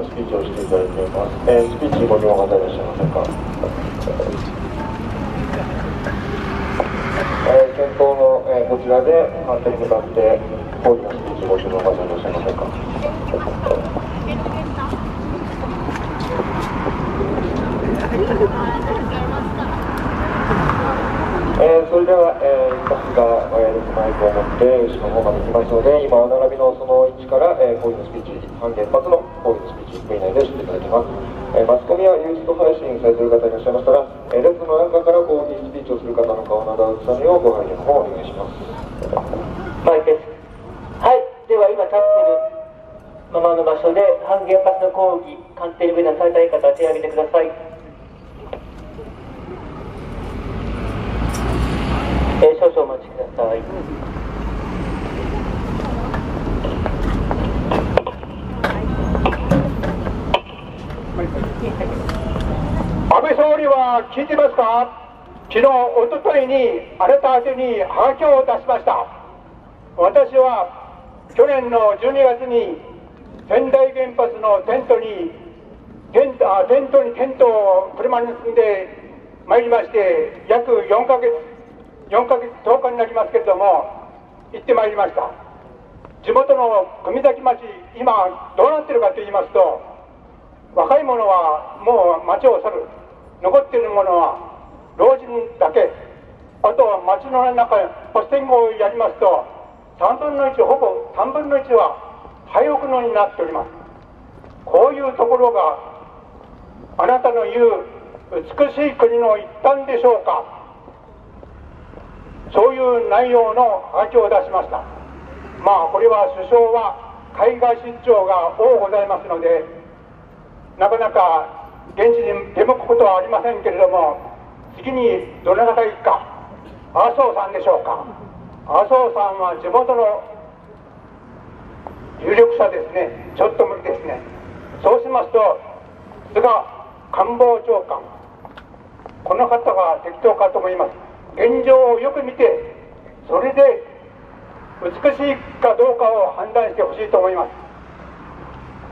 のスピーチをしていただいています、えー、スピーチご利用の方いらっしゃいませんか、えー、検討の、えー、こちらで官邸に向かって抗議のスピーチご利用の方いらっしゃいませんか。えー、それでは、えー、スタッフが、えー、マイクを持って後ろの方まで来ますので今お並びのその位置から、えー、講義のスピーチ反原発の講義のスピーチ V 内でしていただきます、えー、マスコミやユースト配信されている方いらっしゃいましたら、えー、列の中から講義スピーチをする方の顔などを映さぬようご配慮の方お願いします。マイクです。はい。では今立ってるままの場所で反原発の講義官邸に分断されたい方手を挙げてください。え、少々お待ちください。安倍総理は聞いてますか？昨日、おとといにあなた宛にはがきを出しました。私は去年の12月に仙台原発のテントにテンあテントにテントを車に積んでまいりまして約4ヶ月4ヶ月10日になりますけれども行ってまいりました。地元の組崎町今どうなってるかと言いますと若い者はもう町を去る。残っている者は老人だけ。あとは町の中ポスティングをやりますと3分の1ほぼ3分の1は廃屋のになっております。こういうところがあなたの言う美しい国の一端でしょうか。そういう内容のはがきを出しました。まあこれは首相は海外出張が多ございますのでなかなか現地に出向くことはありませんけれども次にどなた行くか麻生さんでしょうか。麻生さんは地元の有力者ですね。ちょっと無理ですね。そうしますと菅官房長官この方が適当かと思います。現状をよく見てそれで美しいかどうかを判断してほしいと思います。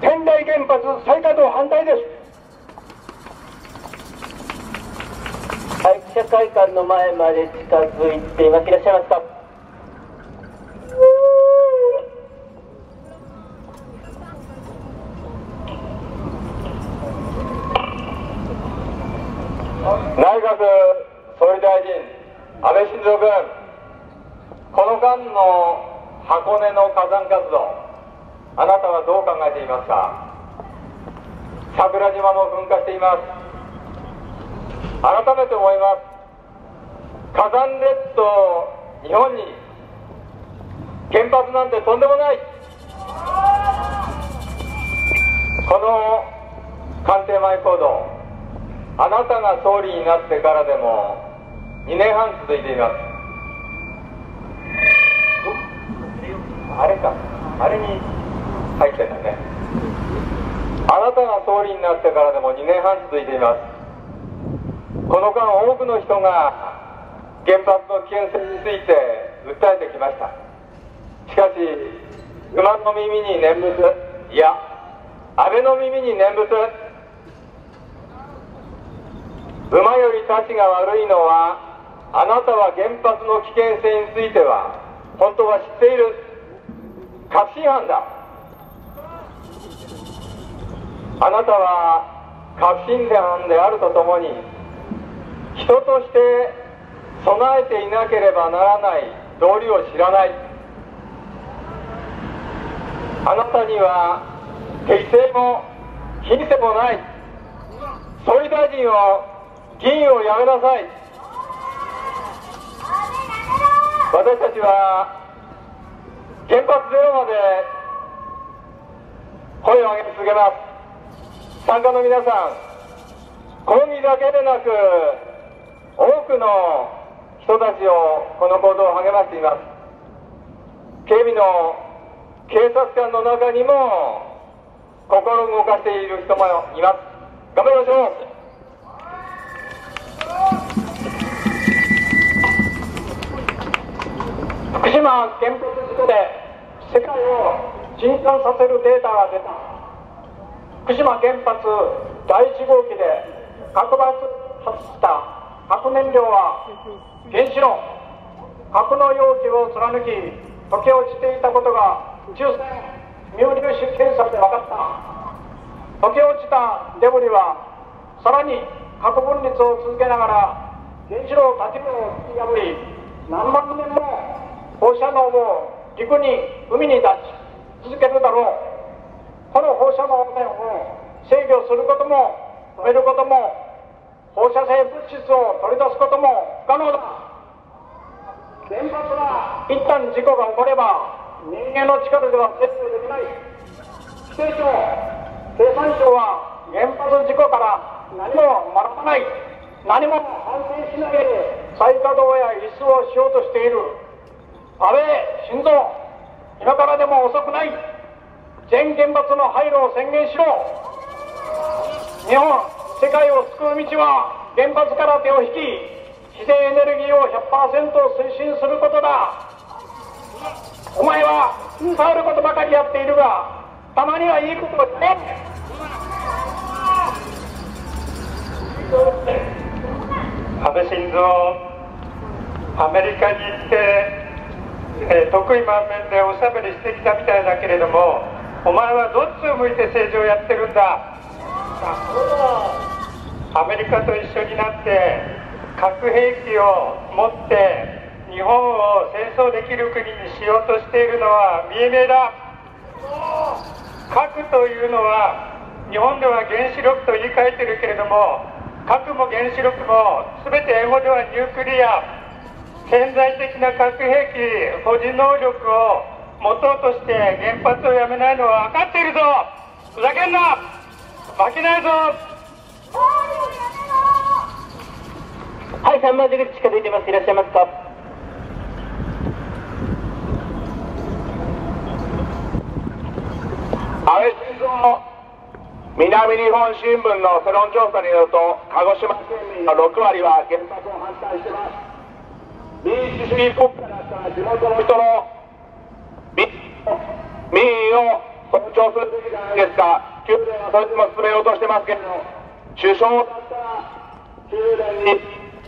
仙台原発再稼働反対です。はい記者会館の前まで近づいていますいらっしゃいますか内閣総理大臣安倍晋三君この間の箱根の火山活動あなたはどう考えていますか？桜島も噴火しています。改めて思います。火山列島日本に原発なんてとんでもない。この官邸前行動あなたが総理になってからでも2年半続いています。あれか。あれに入ってんだね。あなたが総理になってからでも2年半続いています。この間多くの人が原発の危険性について訴えてきました。しかし馬の耳に念仏いや安倍の耳に念仏。馬よりたちが悪いのはあなたは原発の危険性については本当は知っている。確信犯だ。あなたは確信犯であるとともに人として備えていなければならない道理を知らない。あなたには適正も品性もない。総理大臣を議員を辞めなさい。私たちは原発ゼロまで声を上げ続けます。参加の皆さん抗議だけでなく多くの人たちをこの行動を励ましています。警備の警察官の中にも心を動かしている人もいます。頑張りましょう。福島原発事故で世界を震撼させるデータが出た。福島原発第1号機で核爆発した。核燃料は原子炉。核の容器を貫き溶け落ちていたことが抽選ミュー粒子検査で分かった。溶け落ちたデブリはさらに核分裂を続けながら原子炉を建物を突き破り何万年も放射能を陸に海に出し続けるだろう。この放射能汚染を制御することも止めることも放射性物質を取り出すことも不可能だ。原発は一旦事故が起これば人間の力では絶対できない。規制庁経産省は原発事故から何も学ばない。何も反省しないで再稼働や輸出をしようとしている。安倍晋三今からでも遅くない。全原発の廃炉を宣言しろ。日本世界を救う道は原発から手を引き自然エネルギーを100%推進することだ。お前は変わることばかりやっているがたまにはいいことをね安倍晋三アメリカに行って、えー、得意満面でおしゃべりしてきたみたいだけれどもお前はどっちを向いて政治をやってるんだ？アメリカと一緒になって核兵器を持って日本を戦争できる国にしようとしているのは見え見えだ核というのは日本では原子力と言い換えてるけれども核も原子力も全て英語ではニュークリア。潜在的な核兵器保持能力を持とうとして原発をやめないのは分かっているぞ。ふざけんな。負けないぞ。はい3番出口近づいてます。いらっしゃいますか？安倍晋三南日本新聞の世論調査によると鹿児島県民の6割は原発を反対してます民主主義国家だった地元の人の民意を尊重するべきじゃないですか宮殿はそれでも進めようとしてますけれど首相だったら宮殿に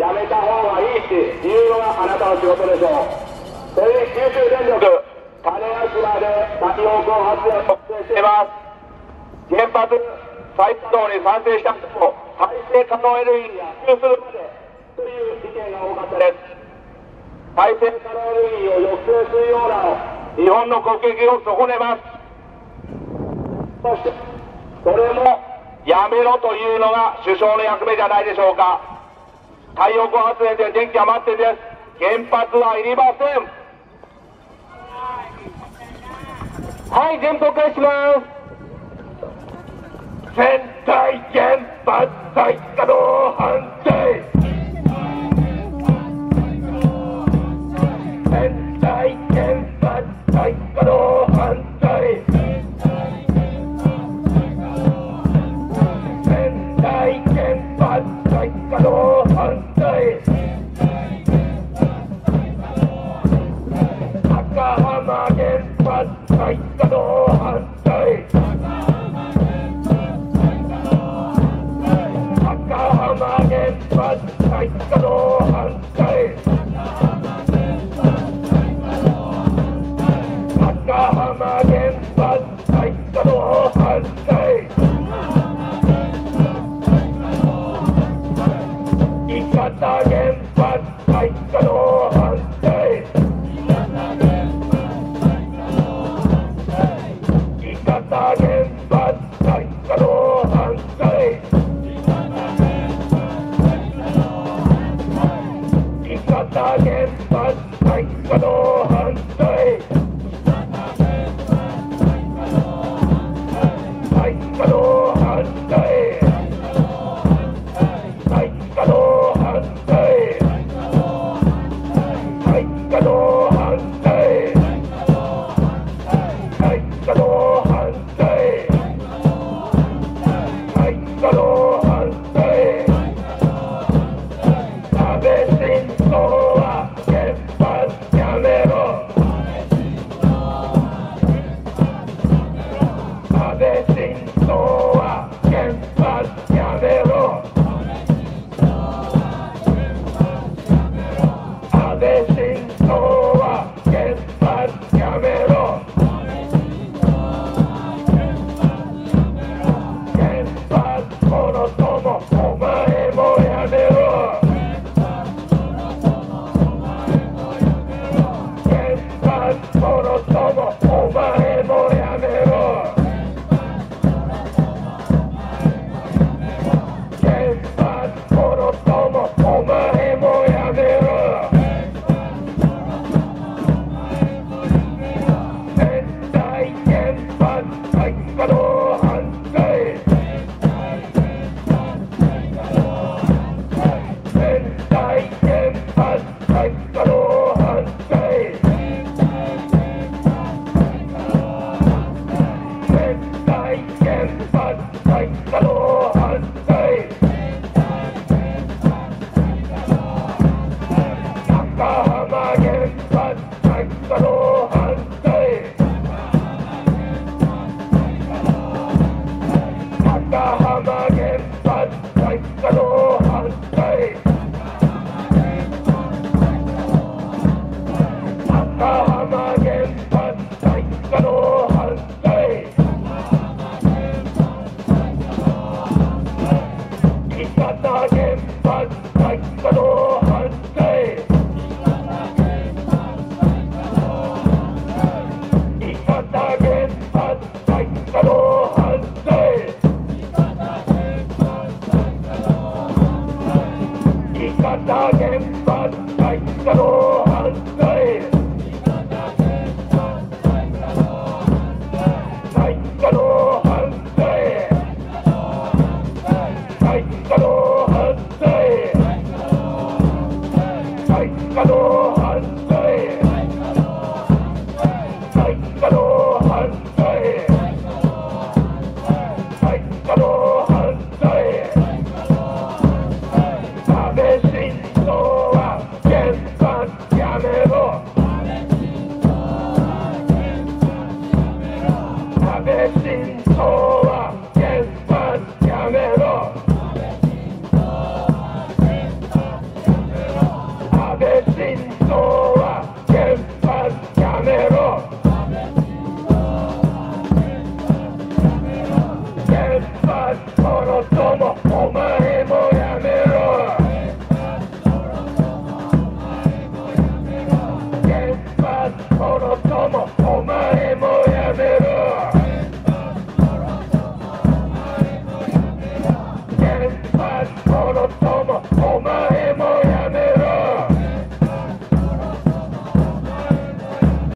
やめた方がいいっていうのがあなたの仕事でしょうそれに九州電力種子島で太陽光発電を促成しています原発再稼働に賛成した人も再生可能エネルギーに普及するまでという意見が多かったです再生可能エネルギーを抑制するような日本の国益を損ねます。そしてそれもやめろというのが首相の役目じゃないでしょうか。太陽光発電で電気余ってんです。原発はいりません。はい全部返します。全体原発再稼働反 Lord again.